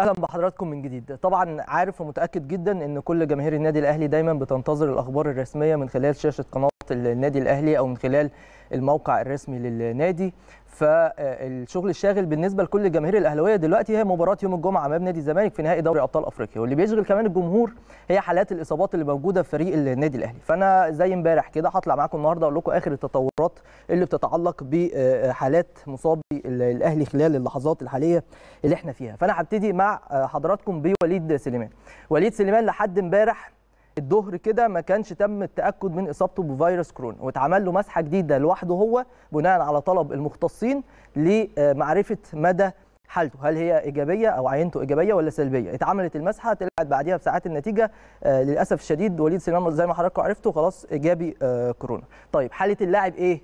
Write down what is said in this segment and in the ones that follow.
أهلا بحضراتكم من جديد. طبعا عارف ومتأكد جدا إن كل جماهير النادي الأهلي دايما بتنتظر الأخبار الرسمية من خلال شاشة قناة النادي الأهلي أو من خلال الموقع الرسمي للنادي. فالشغل الشاغل بالنسبة لكل جماهير الأهلاوية دلوقتي هي مباراة يوم الجمعة أمام نادي الزمالك في نهائي دوري أبطال أفريقيا. واللي بيشغل كمان الجمهور هي حالات الإصابات اللي موجودة في فريق النادي الأهلي. فأنا زي امبارح كده هطلع معاكم النهارده أقول لكم آخر التطورات اللي بتتعلق بحالات مصابي الأهلي خلال اللحظات الحالية اللي إحنا فيها. فأنا هبتدي مع حضراتكم بوليد سليمان. وليد سليمان لحد امبارح الظهر كده ما كانش تم التأكد من إصابته بفيروس كورونا واتعمل له مسحة جديدة لوحده هو بناء على طلب المختصين لمعرفة مدى حالته. هل هي إيجابية أو عينته إيجابية ولا سلبية؟ اتعملت المسحة طلعت بعديها بساعات النتيجة آه للأسف الشديد وليد سليمان زي ما حضراتكم عرفتوا خلاص إيجابي آه كورونا. طيب حالة اللاعب إيه؟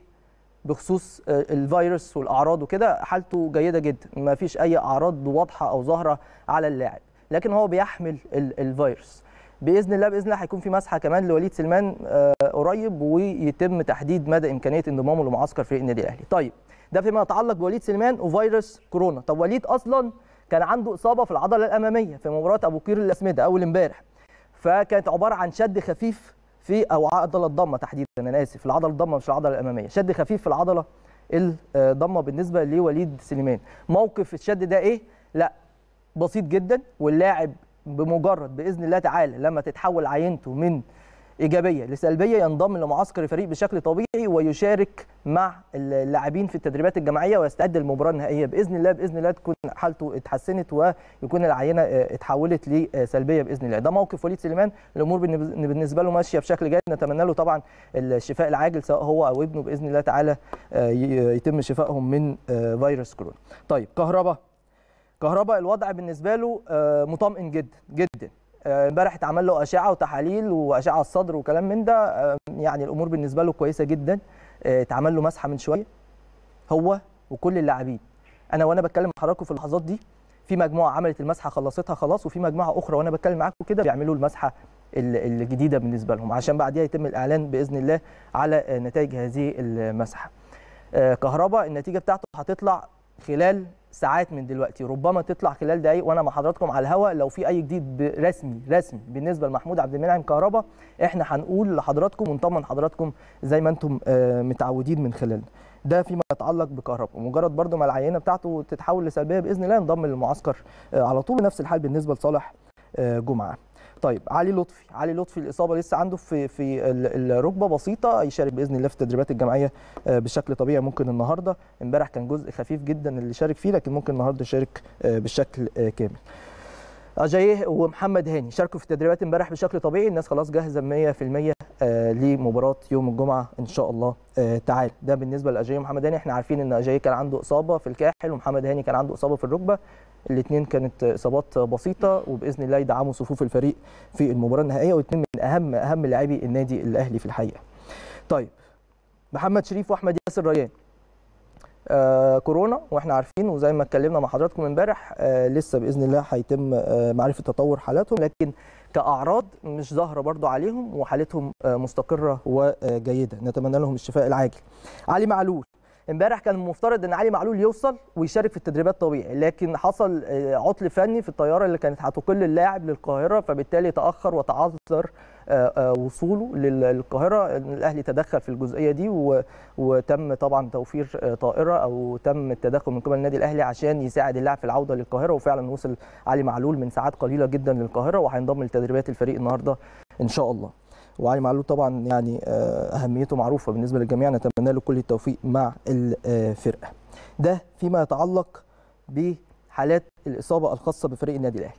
بخصوص آه الفيروس والأعراض وكده حالته جيدة جدا ما فيش أي أعراض واضحة أو ظاهرة على اللاعب لكن هو بيحمل الفيروس. بإذن الله بإذن الله هيكون في مسحة كمان لوليد سليمان آه قريب ويتم تحديد مدى إمكانية انضمامه لمعسكر فريق النادي الأهلي. طيب ده فيما يتعلق بوليد سليمان وفيروس كورونا. طب وليد أصلا كان عنده إصابة في العضلة الأمامية في مباراة أبو قير الأسمدة أول امبارح فكانت عبارة عن شد خفيف في أو عضلة الضمة تحديدا أنا آسف العضلة الضمة مش العضلة الأمامية شد خفيف في العضلة الضمة بالنسبة لوليد سليمان. موقف الشد ده إيه؟ لا بسيط جدا واللاعب بمجرد بإذن الله تعالى لما تتحول عينته من إيجابية لسلبية ينضم لمعسكر الفريق بشكل طبيعي ويشارك مع اللاعبين في التدريبات الجماعية ويستعد للمباراة النهائية. بإذن الله بإذن الله تكون حالته اتحسنت ويكون العينة اتحولت لسلبية بإذن الله. ده موقف وليد سليمان. الأمور بالنسبة له ماشية بشكل جيد. نتمنى له طبعا الشفاء العاجل سواء هو أو ابنه بإذن الله تعالى يتم شفائهم من فيروس كورونا. طيب كهرباء كهرباء الوضع بالنسبة له مطمئن جدا جدا. امبارح اتعمل له أشعة وتحاليل وأشعة الصدر وكلام من ده. يعني الأمور بالنسبة له كويسة جدا. اتعمل له مسحه من شوية هو وكل اللاعبين. أنا وأنا بتكلم مع حضراتكم في اللحظات دي في مجموعة عملت المسحة خلصتها خلاص وفي مجموعة أخرى وأنا بتكلم معاكم كده بيعملوا المسحة الجديدة بالنسبة لهم. عشان بعديها يتم الإعلان بإذن الله على نتائج هذه المسحة. كهرباء النتيجة بتاعته هتطلع خلال ساعات من دلوقتي ربما تطلع خلال دقايق وأنا مع حضراتكم على الهواء لو في أي جديد رسمي رسمي بالنسبة لمحمود عبد المنعم كهربا إحنا هنقول لحضراتكم ونطمن حضراتكم زي ما أنتم متعودين من خلالنا. ده فيما يتعلق بكهربا. مجرد برده ما العينة بتاعته تتحول لسلبية بإذن الله ينضم للمعسكر على طول نفس الحال بالنسبة لصالح جمعة. طيب علي لطفي علي لطفي الإصابة لسه عنده في في الركبة بسيطة يشارك بإذن الله في التدريبات الجماعية بشكل طبيعي ممكن النهارده. امبارح كان جزء خفيف جدا اللي شارك فيه لكن ممكن النهارده يشارك بشكل كامل. اجايه ومحمد هاني شاركوا في التدريبات امبارح بشكل طبيعي الناس خلاص جاهزة 100% لمباراة يوم الجمعة إن شاء الله. تعالى ده بالنسبة لاجايه ومحمد هاني. إحنا عارفين إن اجايه كان عنده إصابة في الكاحل ومحمد هاني كان عنده إصابة في الركبة. الاثنين كانت إصابات بسيطة وبإذن الله يدعموا صفوف الفريق في المباراة النهائية واثنين من أهم أهم لاعبي النادي الأهلي في الحقيقة. طيب محمد شريف وأحمد ياسر ريان. آه كورونا وإحنا عارفين وزي ما اتكلمنا مع حضراتكم امبارح آه لسه بإذن الله هيتم آه معرفة تطور حالاتهم لكن كأعراض مش ظاهرة برضو عليهم وحالتهم مستقرة وجيدة نتمنى لهم الشفاء العاجل. علي معلول امبارح كان المفترض إن علي معلول يوصل ويشارك في التدريبات طبيعي لكن حصل عطل فني في الطيارة اللي كانت هتقل اللاعب للقاهرة فبالتالي تأخر وتعذر وصوله للقاهرة. الأهلي تدخل في الجزئية دي وتم طبعا توفير طائرة أو تم التدخل من قبل النادي الأهلي عشان يساعد اللاعب في العودة للقاهرة. وفعلا وصل علي معلول من ساعات قليلة جدا للقاهرة وهينضم لتدريبات الفريق النهارده إن شاء الله. وعلي معلول طبعا يعني أهميته معروفة بالنسبة للجميع. نتمنى له كل التوفيق مع الفرقة. ده فيما يتعلق بحالات الإصابة الخاصة بفريق النادي الأهلي.